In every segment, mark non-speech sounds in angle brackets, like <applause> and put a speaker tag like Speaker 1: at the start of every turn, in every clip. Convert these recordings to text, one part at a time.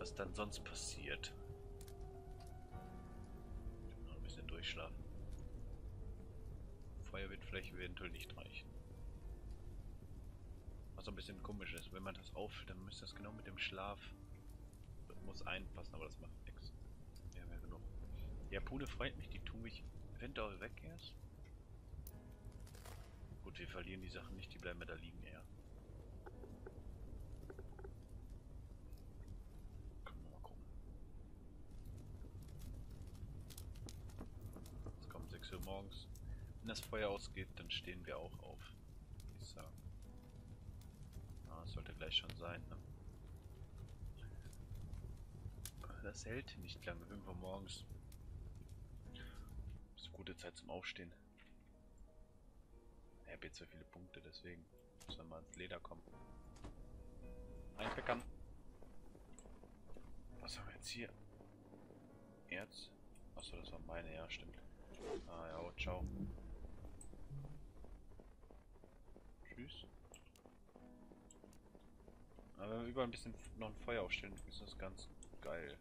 Speaker 1: was dann sonst passiert. Noch ein bisschen durchschlafen. Feuer wird vielleicht eventuell nicht reichen. Was ein bisschen komisch ist, wenn man das auffüllt, dann müsste das genau mit dem Schlaf muss einpassen, aber das macht nichts. Ja genug. Ja, Pune freut mich, die tun mich eventuell weg erst. Gut, wir verlieren die Sachen nicht, die bleiben da liegen eher. Können wir mal gucken. Es kommt 6 Uhr morgens. Wenn das Feuer ausgeht, dann stehen wir auch auf. Ich sagen. Ah, sollte gleich schon sein, ne? Das hält nicht lange. 5 Uhr morgens. Das ist eine gute Zeit zum Aufstehen. Ich habe jetzt so viele Punkte, deswegen müssen wir mal ins Leder kommen. Einpeckern. Was haben wir jetzt hier? Erz? Achso, das war meine, ja, stimmt. Ah ja, oh, ciao. Tschüss. Aber wenn wir überall ein bisschen noch ein Feuer aufstellen, ist das ganz geil.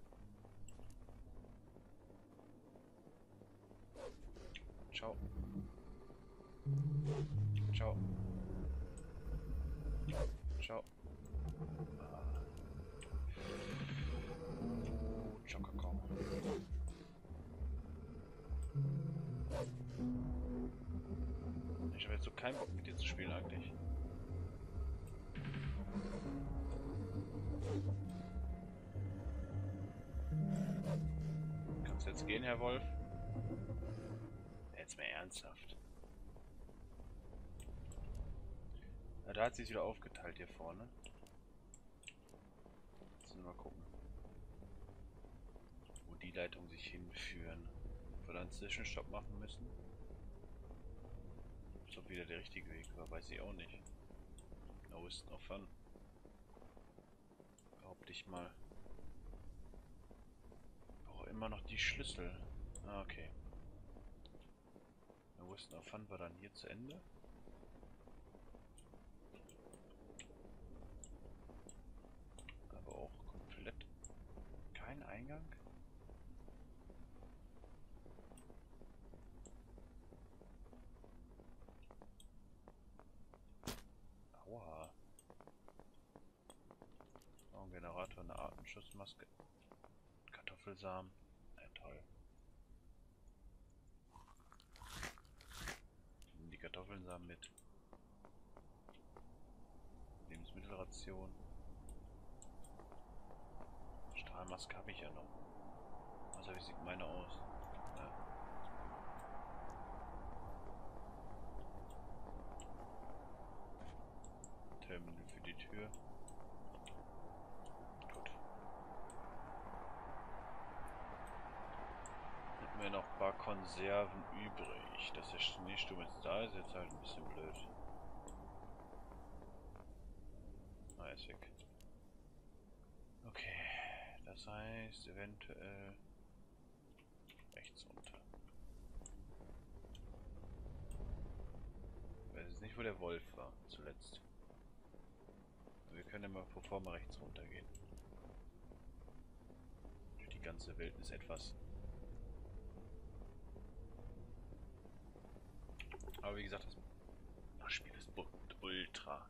Speaker 1: Ciao. Ciao. Ciao. Oh, ciao, Kakao. Ich habe jetzt so keinen Bock spielen eigentlich. Kannst jetzt gehen, Herr Wolf? Jetzt mal ernsthaft. Ja, da hat sich wieder aufgeteilt hier vorne. Jetzt mal gucken. Wo die Leitungen sich hinführen. Ob wir da einen Zwischenstopp machen müssen? Ob wieder der richtige Weg war, weiß ich auch nicht. No ist noch fun. Behaupte ich mal. Brauche immer noch die Schlüssel. Ah, okay. No ist noch fun war dann hier zu Ende. Aber auch komplett kein Eingang. Aua. Oh, ein Generator, eine Atemschutzmaske. Kartoffelsamen. Ja, toll. Nehmen die Kartoffelsamen mit. Lebensmittelration. Stahlmaske habe ich ja noch. Also wie sieht meine aus? Ja. Terminal für die Tür. Gut. Hätten wir noch ein paar Konserven übrig. Dass der Schneesturm jetzt da ist, jetzt halt ein bisschen blöd. Ah, ist weg. Okay, das heißt eventuell rechts runter. Ich weiß jetzt nicht, wo der Wolf war zuletzt. Wir können immer pro forma rechts runtergehen. Durch die ganze Wildnis etwas. Aber wie gesagt, das Spiel ist ultra.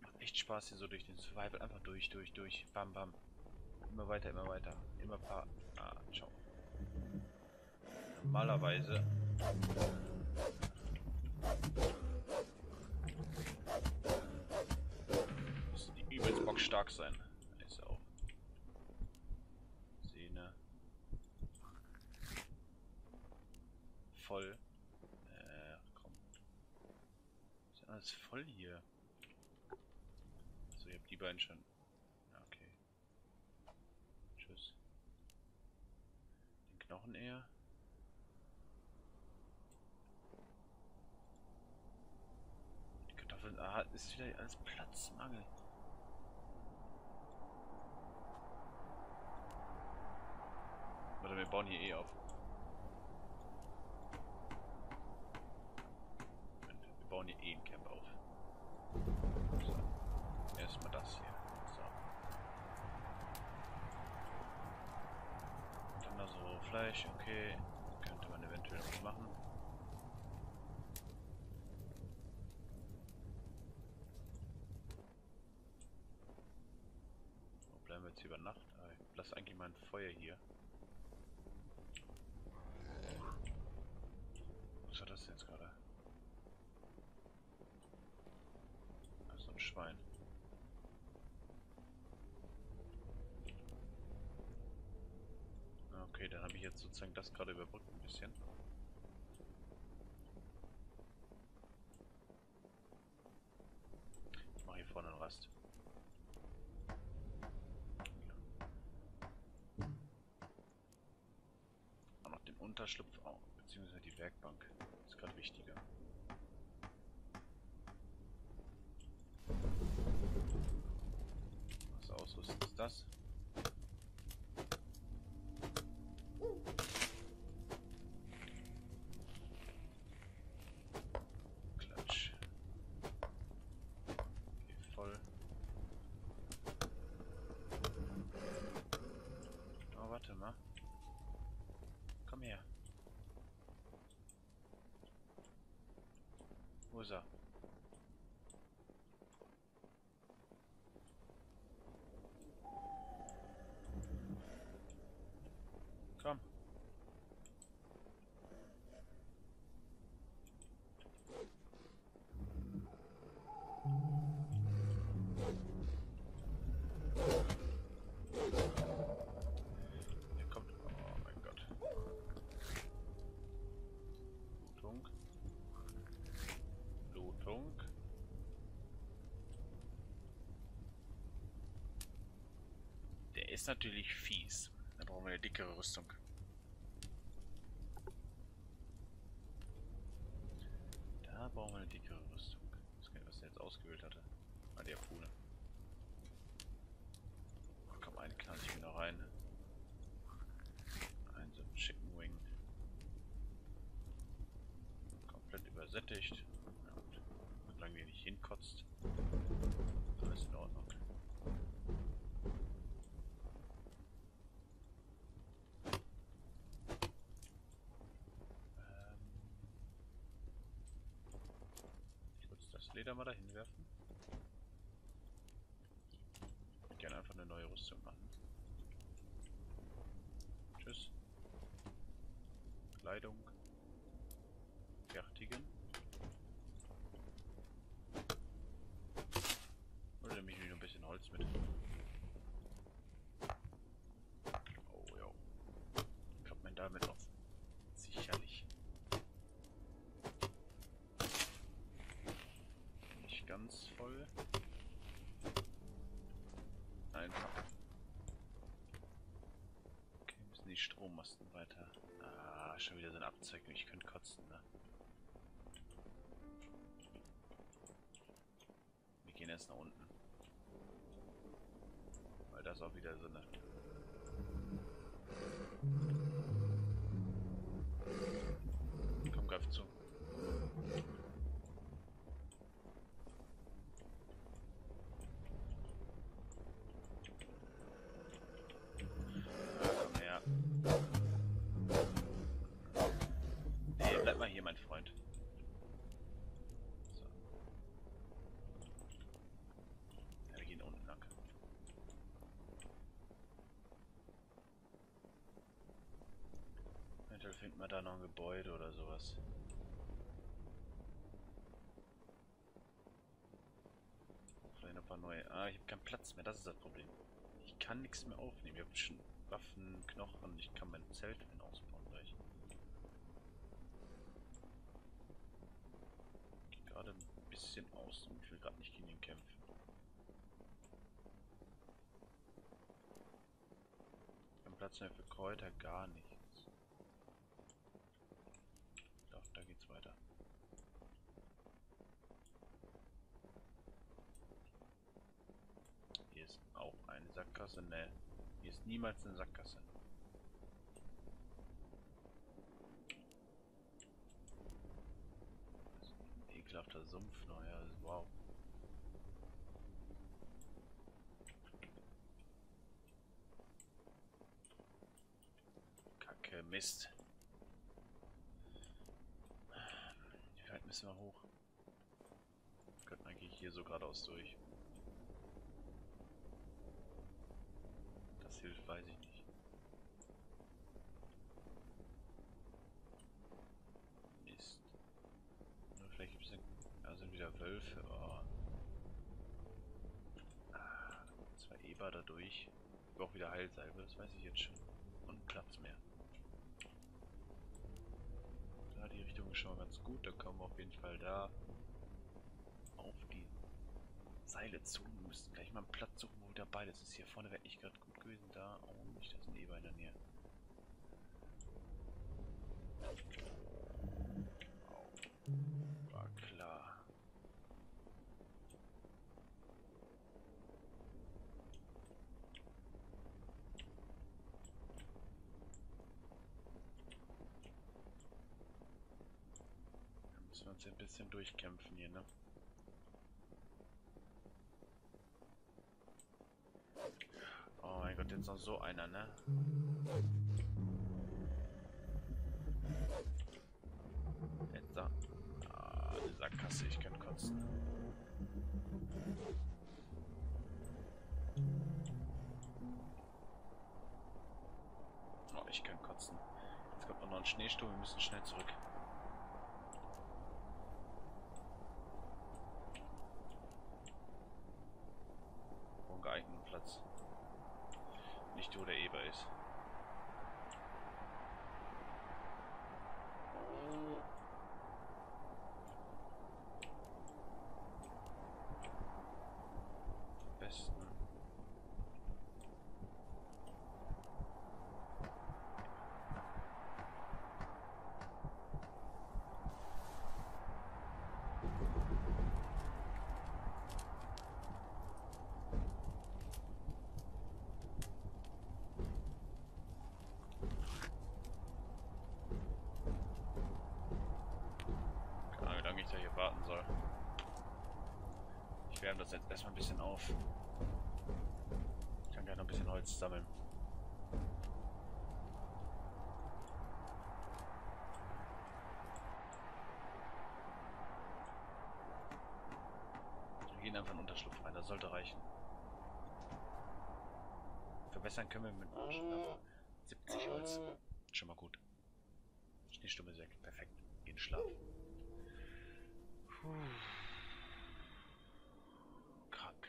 Speaker 1: Macht echt Spaß hier so durch den Survival. Einfach durch, durch, durch. Bam, bam. Immer weiter, immer weiter. Immer paar. Ah, ciao. Normalerweise müssen die übelst bockstark sein. Ist auch. Sehne. Voll. Äh, komm. Ist ja alles voll hier. So, ihr habt die beiden schon. Okay. Tschüss. Den Knochen eher. Die Kartoffeln. Ah, ist wieder alles Platzmangel. Warte, wir bauen hier eh auf. Wir bauen hier eh ein Camp auf. So. Erstmal das hier. So. Dann da so Fleisch, okay. Könnte man eventuell was machen. Wo bleiben wir jetzt über Nacht? Ah, ich lass eigentlich mal ein Feuer hier. Was war das denn jetzt gerade? Das ist so ein Schwein. Okay, dann habe ich jetzt sozusagen das gerade überbrückt ein bisschen. Ich mache hier vorne einen Rast. Auch noch den Unterschlupf, oh, beziehungsweise die Werkbank. ist gerade wichtiger. Ausrüsten ist das? Klatsch. Voll. Oh, warte mal. Komm her. Wo ist er? Komm. Er kommt. Oh mein Gott. Blutung. Blutung. Der ist natürlich fies. Da brauchen wir eine dickere Rüstung. Da brauchen wir eine dickere Rüstung. Ich weiß gar nicht, was der jetzt ausgewählt hatte. Ah, der Pune. Ach, komm, eine knall ich mir noch rein. Ein so ein Chicken Wing. Komplett übersättigt. Ja, gut. Solange die nicht hinkotzt. Alles in Ordnung. Ähm, kurz Leder mal dahin werfen. Gerne einfach eine neue Rüstung machen. Tschüss. Kleidung. Fertigen. Oder nehme ich mir nur ein bisschen Holz mit. Oh ja. Kommt man damit noch sicherlich. Nicht ganz voll. Einfach. Okay, müssen die Strommasten weiter. Ah, schon wieder so ein Abzeichen. Ich könnte kotzen, ne? Wir gehen erst nach unten. Weil das auch wieder so eine. Eventuell findet man da noch ein Gebäude oder sowas. Vielleicht noch ein paar neue. Ah, ich habe keinen Platz mehr, das ist das Problem. Ich kann nichts mehr aufnehmen. Ich habe schon Waffen, Knochen, ich kann mein Zelt ausbauen gleich. Gerade ein bisschen aus und ich will gerade nicht gegen ihn kämpfen. Platz mehr für Kräuter, gar nichts. weiter. Hier ist auch eine Sackgasse. Ne, hier ist niemals eine Sackgasse. Ekelhafter Sumpf, ne, naja, wow. Kacke, Mist. Müssen wir hoch? Wir könnten eigentlich hier so geradeaus durch. Das hilft, weiß ich nicht. Mist. Oder vielleicht gibt es da sind wieder Wölfe. Oh. Ah, zwei Eber dadurch. Ich brauche wieder Heilsalbe, das weiß ich jetzt schon. Und Platz mehr. Da, die Richtung ist schon mal ganz gut. Da kommen wir auf jeden Fall da auf die Seile zu. Wir müssen gleich mal einen Platz suchen, wo wieder beides ist. Hier vorne wäre nicht gerade gut gewesen. Da, oh nicht, da ein Eber in der Nähe. War klar. Da müssen wir uns ein bisschen durchkämpfen hier, ne? Oh mein Gott, jetzt noch so einer, ne? Jetzt da. Ah, die Sackgasse, ich kann kotzen. Oh, ich kann kotzen. Jetzt kommt noch ein Schneesturm, wir müssen schnell zurück. Einen geeigneten Platz. Nicht wo der Eber ist. Besten. Keine Ahnung, wie lange ich da hier warten soll. Ich wärme das jetzt erstmal ein bisschen auf. Ich kann gerne noch ein bisschen Holz sammeln. Wir gehen einfach in den Unterschlupf rein, das sollte reichen. Verbessern können wir mit Marschlappen. 70 Holz. Schon mal gut. Schneestumme weg. Perfekt. Gehen schlafen. Krank.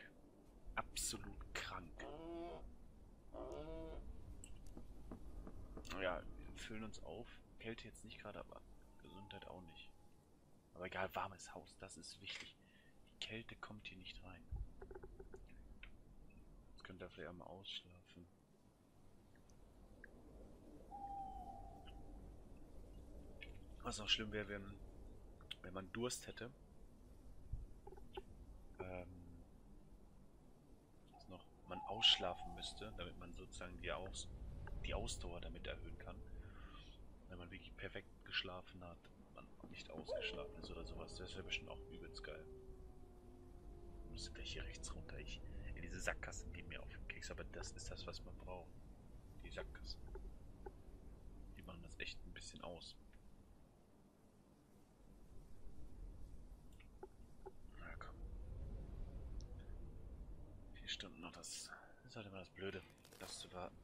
Speaker 1: Absolut krank. Ja, wir füllen uns auf. Kälte jetzt nicht gerade, aber Gesundheit auch nicht. Aber egal, warmes Haus, das ist wichtig. Die Kälte kommt hier nicht rein. Jetzt könnt ihr vielleicht einmal ausschlafen. Was auch schlimm wäre, wenn, wenn man Durst hätte. Ähm, was noch man ausschlafen müsste, damit man sozusagen die, Aus, die Ausdauer damit erhöhen kann. Wenn man wirklich perfekt geschlafen hat, man nicht ausgeschlafen ist oder sowas. Das wäre bestimmt auch übelst geil. Ich muss gleich hier rechts runter. Ich, in diese Sackgassen gehen mir auf den Keks, aber das ist das, was man braucht. Die Sackgassen. Die machen das echt ein bisschen aus. Na komm. Vier Stunden noch, das ist halt immer das Blöde, das zu warten.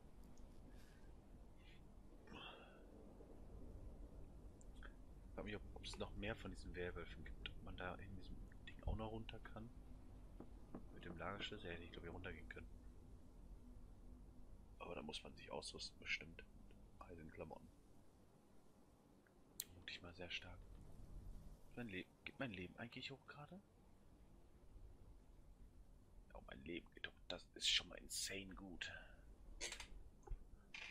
Speaker 1: Ich frage mich, ob ob es noch mehr von diesen Werwölfen gibt. Ob man da in diesem Ding auch noch runter kann. Mit dem Lagerschlüssel hätte ich glaube ich runtergehen können. Aber da muss man sich ausrüsten, bestimmt. Mit Klamotten. Vermutlich mal sehr stark. Mein Leben. Geht mein Leben eigentlich hoch gerade? Mein Leben hoch. Das ist schon mal insane gut.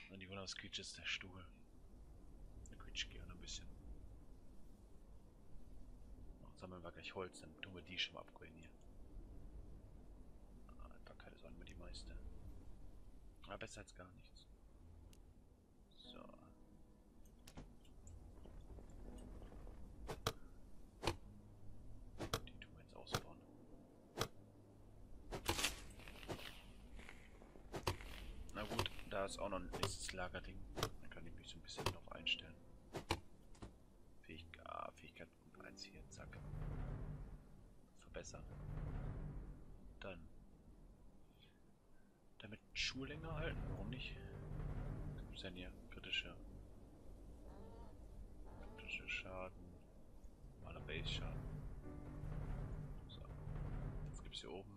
Speaker 1: Und die Wunder, was quietscht ist der Stuhl. Der quietscht gerne ein bisschen. Noch sammeln wir gleich Holz, dann tun wir die schon mal upgraden hier. Ah, Einfachkeit ist mehr die meiste. Aber besser als gar nichts. So. Die tun wir jetzt ausbauen. Na gut, da ist auch noch ein nächstes Lagerding. Dann kann ich mich ich so ein bisschen noch einstellen. Fähig ah, Fähigkeit gut 1 hier, zack. Verbessern. Dann. Damit Schuhe länger halten, warum nicht? Was gibt's denn hier? Kritische. Kritische Schaden. Normaler Base-Schaden. So. Jetzt gibt es hier oben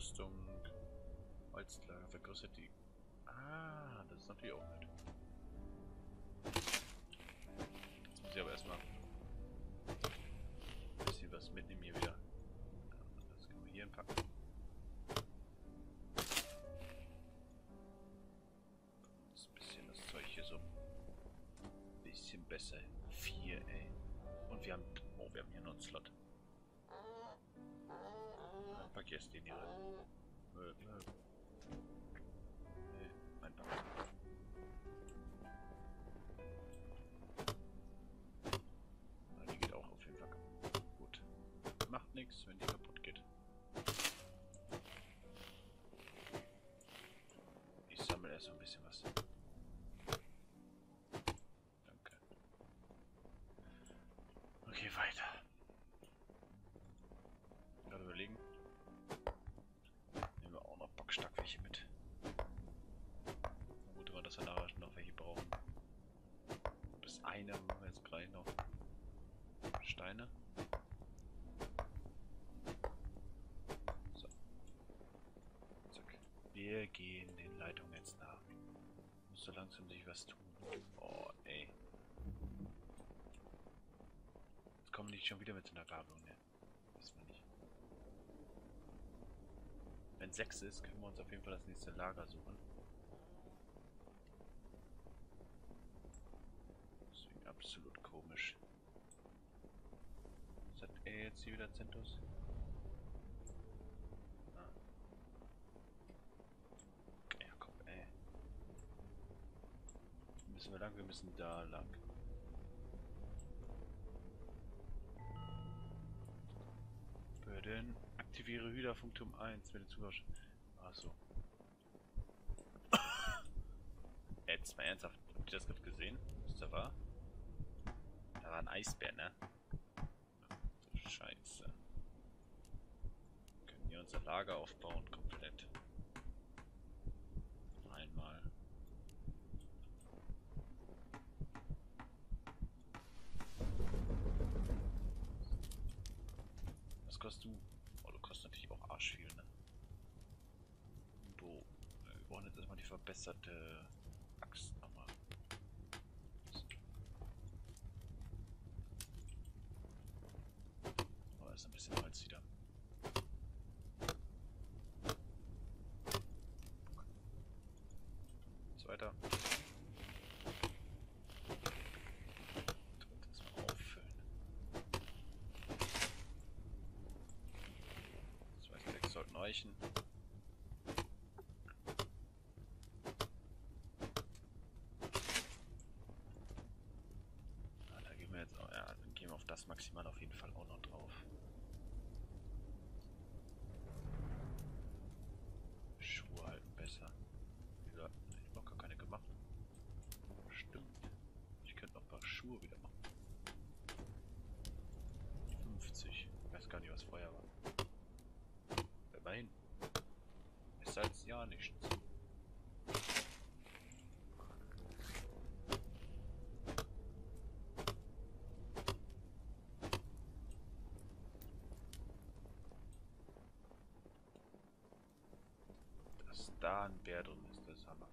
Speaker 1: Rüstung. Holzlager vergrößert die. Ah, das ist natürlich auch nett. Jetzt muss ich aber erstmal ein bisschen was mitnehmen hier wieder. Das können wir hier hinpacken. Das bisschen das Zeug hier so ein bisschen besser. Vier, ey. Und wir haben. Oh, wir haben hier noch einen Slot. Hier rein. Möb, möb. Nee, einpacken. Ah, Die geht auch auf jeden Fall kaputt. Gut. Macht nichts, wenn die kaputt Bis eine machen wir jetzt gleich noch. Steine. So. Zack. Wir gehen den Leitungen jetzt nach. Muss so langsam sich was tun. Oh, ey. Jetzt kommen die schon wieder mit so einer Gabelung, ne? Wissen wir nicht. Wenn 6 ist, können wir uns auf jeden Fall das nächste Lager suchen. Deswegen absolut komisch. Er jetzt hier wieder Zentus? Ah. Ja, komm, ey. Müssen wir lang? Wir müssen da lang. Böden. Aktiviere Hühnerfunktum 1, wenn du zuhörst. Achso. <coughs> Jetzt mal ernsthaft. Habt ihr das gerade gesehen? Was da war? Da war ein Eisbär, ne? Scheiße. Können hier unser Lager aufbauen, komplett. Einmal. Was kostet du? Oh, du kostet natürlich auch arsch viel, ne? Du, äh, wir brauchen jetzt erstmal die verbesserte Axt nochmal. Oh, da ist ein bisschen Holz wieder. Jetzt weiter. Das mal auffüllen. Zwei Stacks sollten reichen. Ah, da gehen wir jetzt auch, ja, dann gehen wir auf das maximal auf jeden Fall auch noch drauf. Schuhe halten besser. Wie gesagt, ich hab noch gar keine gemacht. Stimmt. Ich könnte noch ein paar Schuhe wieder machen. 50. Ich weiß gar nicht, was vorher war. Immerhin. Ja nichts. Dass da ein Bär drin ist, das Hammer.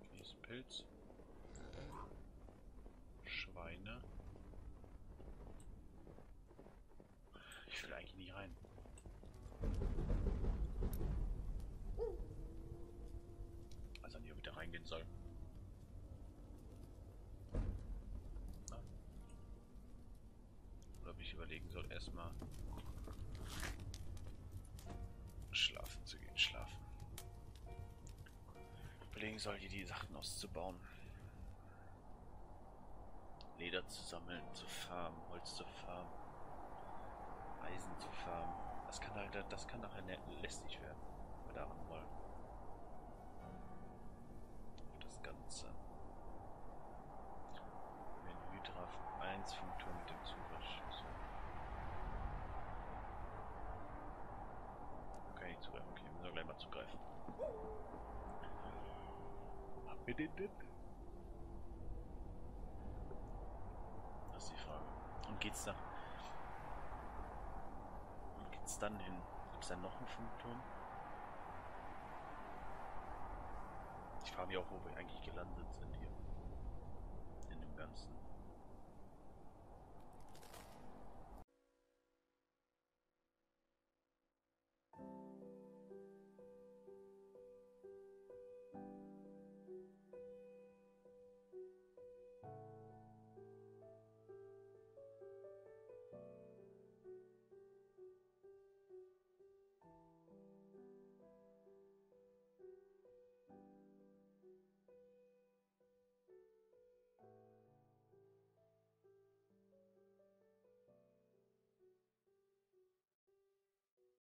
Speaker 1: Hier Pilz. Schweine. Ich will eigentlich nie rein. Also nie wieder reingehen soll. Na? Oder ob ich überlegen soll, erstmal schlafen zu gehen. Schlafen. Überlegen soll, hier die Sachen auszubauen. Leder zu sammeln, zu farmen, Holz zu farmen, Eisen zu farmen. Das kann, das kann nachher lästig werden. Daran wollen. Auf das Ganze. Wenn Hydra 1 vom Turm mit dem Zuwasch. So. Kann ich zugreifen. Okay, müssen wir gleich mal zugreifen. Denn? Das ist die Frage. Und geht's da? Und geht's dann hin? Gibt's da noch einen Funkturm? Ich frage mich auch, wo wir eigentlich gelandet sind hier. In dem Ganzen.